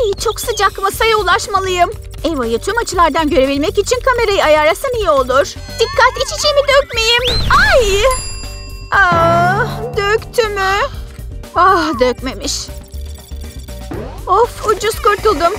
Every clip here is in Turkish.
Ay çok sıcak masaya ulaşmalıyım. Eva'yı tüm açılardan görebilmek için kamerayı ayarlasan iyi olur. Dikkat içeceğimi dökmeyeyim. Ay! Ah, döktü mü? Ah dökmemiş. Of ucuz kurtuldum.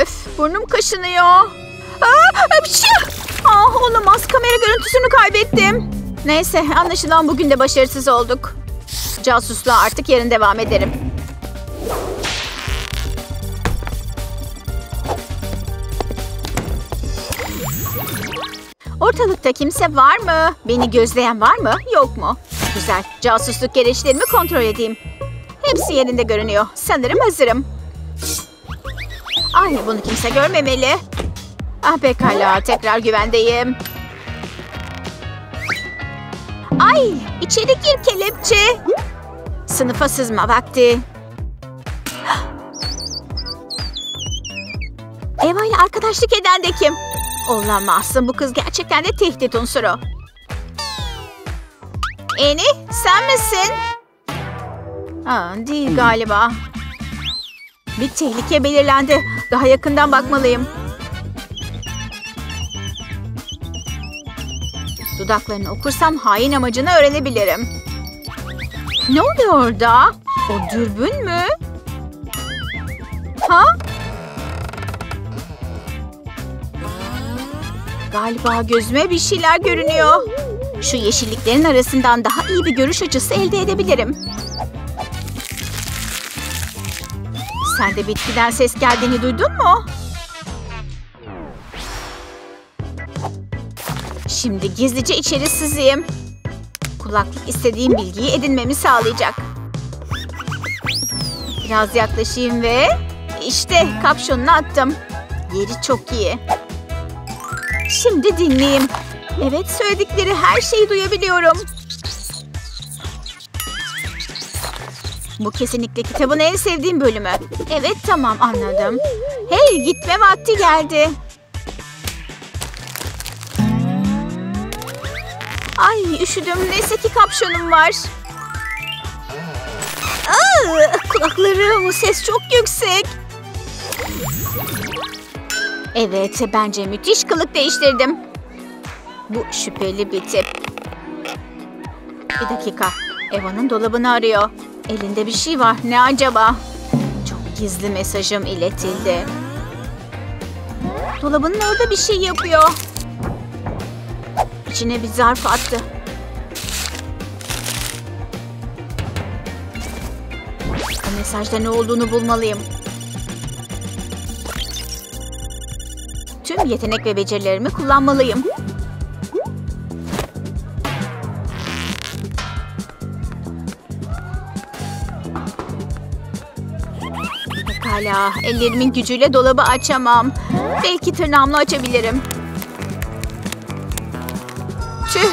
Öf burnum kaşınıyor. Hapşu! ah olamaz kamera görüntüsünü kaybettim. Neyse anlaşılan bugün de başarısız olduk. Casusluğa artık yarın devam ederim. Ortalıkta kimse var mı? Beni gözleyen var mı? Yok mu? Güzel. Casusluk gereçlerimi kontrol edeyim. Hepsi yerinde görünüyor. Sanırım hazırım. Ay bunu kimse görmemeli. Ah pekala tekrar güvendeyim. Ay içeri gir kelepçe. Sınıfa sızma vakti. Eva ile arkadaşlık eden de kim? Olamaz. Bu kız gerçekten de tehdit unsuru. Eni sen misin? Aa, değil galiba. Bir tehlike belirlendi. Daha yakından bakmalıyım. Dudaklarını okursam hain amacını öğrenebilirim. Ne oluyor orada? O dürbün mü? Ha? Galiba gözüme bir şeyler görünüyor. Şu yeşilliklerin arasından daha iyi bir görüş açısı elde edebilirim. Sen de bitkiden ses geldiğini duydun mu? Şimdi gizlice içeri sızayım. Kulaklık istediğim bilgiyi edinmemi sağlayacak. Biraz yaklaşayım ve... işte kapşonunu attım. Yeri çok iyi. Şimdi dinleyeyim. Evet söyledikleri her şeyi duyabiliyorum. Bu kesinlikle kitabın en sevdiğim bölümü. Evet tamam anladım. Hey gitme vakti geldi. Ay üşüdüm. Neyse ki kapşonum var. Aa, kulaklarım ses çok yüksek. Evet bence müthiş kılık değiştirdim. Bu şüpheli bir tip. Bir dakika. Eva'nın dolabını arıyor. Elinde bir şey var. Ne acaba? Çok gizli mesajım iletildi. Dolabının orada bir şey yapıyor. İçine bir zarf attı. Mesajda ne olduğunu bulmalıyım. Tüm yetenek ve becerilerimi kullanmalıyım. Pekala, ellerimin gücüyle dolabı açamam. Belki tırnağımla açabilirim. Tüh.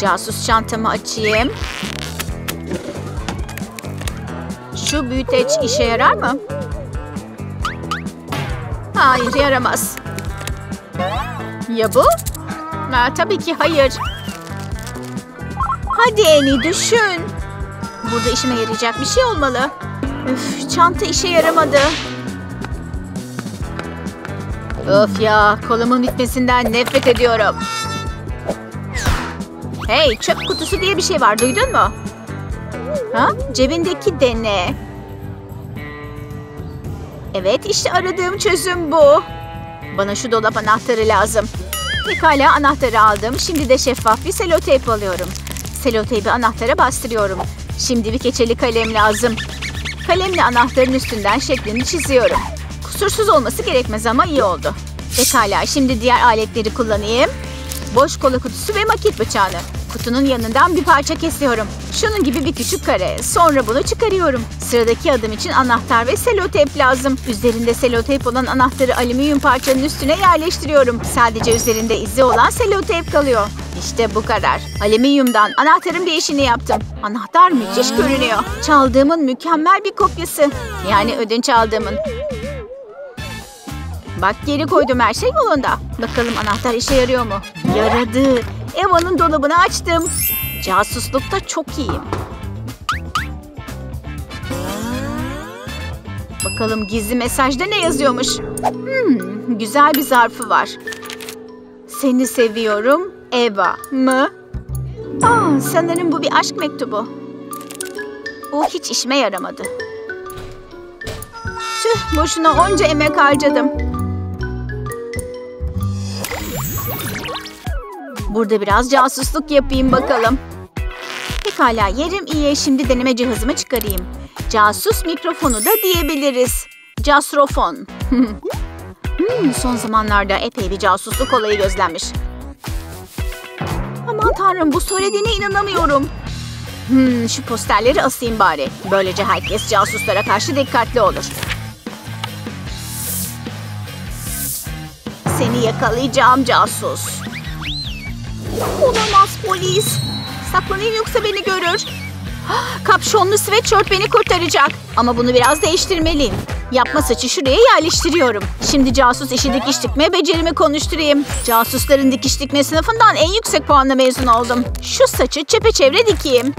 Casus çantamı açayım. Şu büyüteç işe yarar mı? Hayır yaramaz. Ya bu? Ha, tabii ki hayır. Hadi Eni düşün. Burada işime yarayacak bir şey olmalı. Üf, çanta işe yaramadı. Of ya kolumun bitmesinden nefret ediyorum. Hey çöp kutusu diye bir şey var duydun mu? Ha? Cebindeki dene. Evet işte aradığım çözüm bu. Bana şu dolap anahtarı lazım. Pekala anahtarı aldım. Şimdi de şeffaf bir seloteyp alıyorum. Seloteypi anahtara bastırıyorum. Şimdi bir keçeli kalem lazım. Kalemle anahtarın üstünden şeklini çiziyorum. Kusursuz olması gerekmez ama iyi oldu. Pekala şimdi diğer aletleri kullanayım. Boş kola kutusu ve maket bıçağını. Kutunun yanından bir parça kesiyorum. Şunun gibi bir küçük kare. Sonra bunu çıkarıyorum. Sıradaki adım için anahtar ve seloteyp lazım. Üzerinde seloteyp olan anahtarı alüminyum parçanın üstüne yerleştiriyorum. Sadece üzerinde izi olan seloteyp kalıyor. İşte bu kadar. Alüminyumdan anahtarın bir işini yaptım. Anahtar müthiş görünüyor. Çaldığımın mükemmel bir kopyası. Yani ödünç aldığımın. Bak geri koydum her şey yolunda. Bakalım anahtar işe yarıyor mu? Yaradı. Eva'nın dolabını açtım. Casuslukta çok iyiyim. Bakalım gizli mesajda ne yazıyormuş. Hmm, güzel bir zarfı var. Seni seviyorum Eva mı? Aa, sanırım bu bir aşk mektubu. Bu hiç işime yaramadı. Tüh, boşuna onca emek harcadım. Burada biraz casusluk yapayım bakalım. Pekala yerim iyi. Şimdi deneme cihazımı çıkarayım. Casus mikrofonu da diyebiliriz. Castrofon. hmm, son zamanlarda epey bir casusluk olayı gözlenmiş. Aman tanrım bu söylediğine inanamıyorum. Hmm, şu posterleri asayım bari. Böylece herkes casuslara karşı dikkatli olur. Seni yakalayacağım casus. Olamaz polis. Saklanayım yoksa beni görür. Kapşonlu sweatshirt beni kurtaracak. Ama bunu biraz değiştirmeliyim. Yapma saçı şuraya yerleştiriyorum. Şimdi casus işi dikiş dikme becerimi konuşturayım. Casusların dikiş dikme sınıfından en yüksek puanla mezun oldum. Şu saçı çepeçevre dikeyim.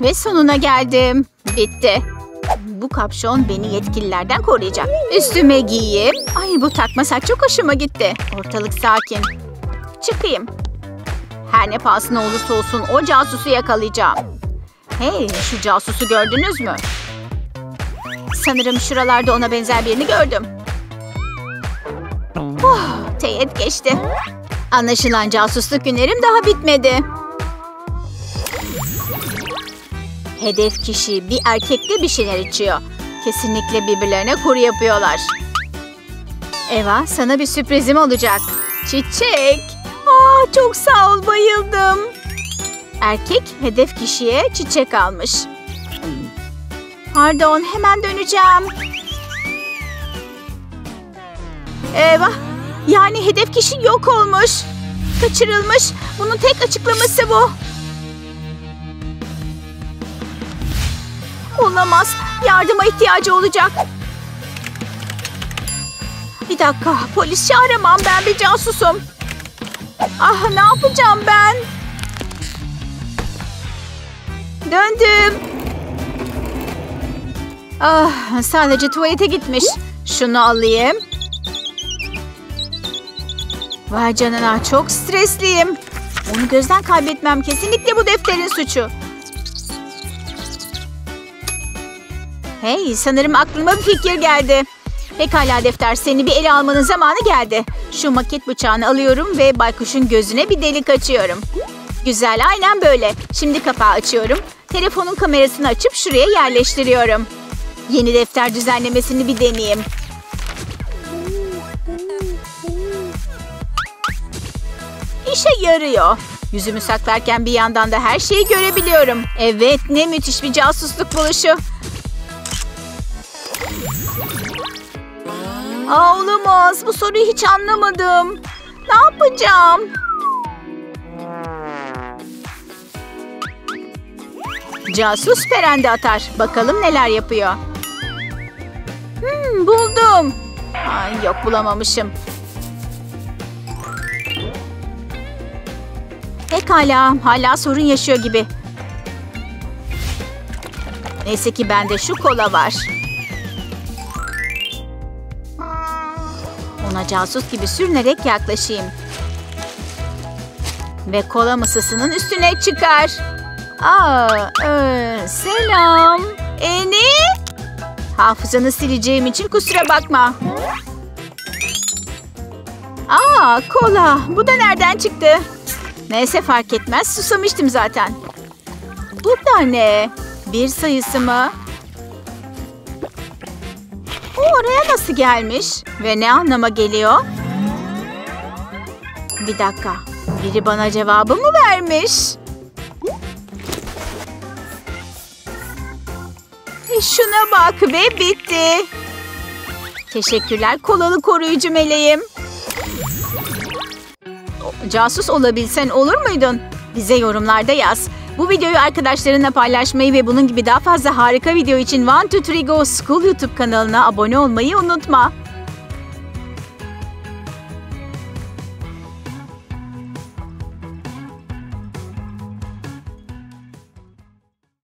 Ve sonuna geldim. Bitti. Bu kapşon beni yetkililerden koruyacak. Üstüme giyeyim. Ay bu takma saç çok hoşuma gitti. Ortalık sakin. Çıkayım. Her ne pahasına olursa olsun o casusu yakalayacağım. Hey şu casusu gördünüz mü? Sanırım şuralarda ona benzer birini gördüm. Oh, teyit geçti. Anlaşılan casusluk günlerim daha bitmedi. Hedef kişi bir erkekle bir şeyler içiyor. Kesinlikle birbirlerine kuru yapıyorlar. Eva sana bir sürprizim olacak. Çiçek. Aa, çok sağ ol bayıldım. Erkek hedef kişiye çiçek almış. Pardon hemen döneceğim. Eyvah. Yani hedef kişi yok olmuş. Kaçırılmış. Bunun tek açıklaması bu. Olamaz. Yardıma ihtiyacı olacak. Bir dakika. Polis çağıramam. Ben bir casusum. Ah ne yapacağım ben? Döndüm. Ah sadece tuvalete gitmiş. Şunu alayım. Vay canına çok stresliyim. Onu gözden kaybetmem kesinlikle bu defterin suçu. Hey sanırım aklıma bir fikir geldi. Pekala defter seni bir ele almanın zamanı geldi. Şu maket bıçağını alıyorum ve baykuşun gözüne bir delik açıyorum. Güzel aynen böyle. Şimdi kapağı açıyorum. Telefonun kamerasını açıp şuraya yerleştiriyorum. Yeni defter düzenlemesini bir deneyeyim. İşe yarıyor. Yüzümü saklarken bir yandan da her şeyi görebiliyorum. Evet ne müthiş bir casusluk buluşu. Aa, olamaz. Bu soruyu hiç anlamadım. Ne yapacağım? Casus perende atar. Bakalım neler yapıyor. Hmm, buldum. Ay, yok bulamamışım. Pekala. Hala sorun yaşıyor gibi. Neyse ki bende şu kola var. Ona casus gibi sürünerek yaklaşayım. Ve kola masasının üstüne çıkar. Aa, e, selam. E ne? Hafızanı sileceğim için kusura bakma. Aa, kola. Bu da nereden çıktı? Neyse fark etmez. Susamıştım zaten. Bu da ne? Bir sayısı mı? Oraya nasıl gelmiş? Ve ne anlama geliyor? Bir dakika. Biri bana cevabı mı vermiş? E şuna bak ve bitti. Teşekkürler kolalı koruyucu meleğim. Casus olabilsen olur muydun? Bize yorumlarda yaz. Bu videoyu arkadaşlarınla paylaşmayı ve bunun gibi daha fazla harika video için One Two Three Go School YouTube kanalına abone olmayı unutma.